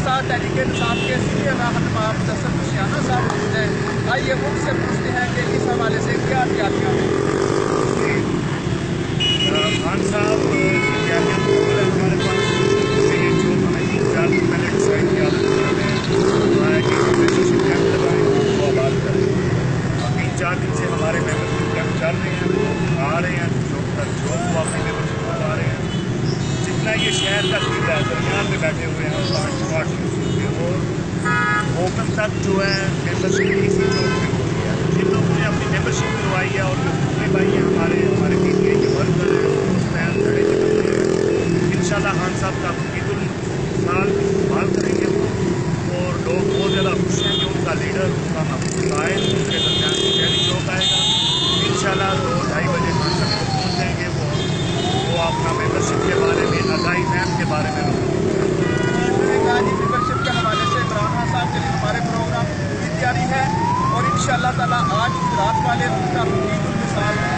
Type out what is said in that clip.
साथ तहरीक निज़ाम के सीनियर रहनमा मुदसर खुशियाना साहब मौजूद हैं। आइए उनसे पूछते हैं कि इस हवाले से क्या तैयारियाँ हैं खान साहब चार दिन से हमारे मेम्बरशिप कैंप चल रहे हैं। आ रहे हैं, जो जो वो ये शहर का सीधा है दरमियान में बैठे हुए हैं पाँच पार्ट ओपन तक जो है मेम्बरशिप इसी चौक में हो रही है जिन लोगों ने अपनी मेम्बरशिप करवाई है और जो दूसरे भाई हैं हमारे हमारे पी टी के वर्कर हैं उसमें खड़े निकलते हैं इन खान साहब का ईद साल की संभाल करेंगे वो और लोग बहुत ज़्यादा खुश हैं कि उनका लीडर उनका महफूज आए उसके दरमियान शहरी चौक आएगा इन दो ढाई बजे खान साहब को पहुँच जाएँगे वो वो अपना मेम्बरशिप के बारे में अदाई मैम के बारे में मेम्बरशिप के हवाले से इमरान खान साहब के लिए हमारे प्रोग्राम की तैयारी है और इन ताला आज रात वाले उसका ईद उल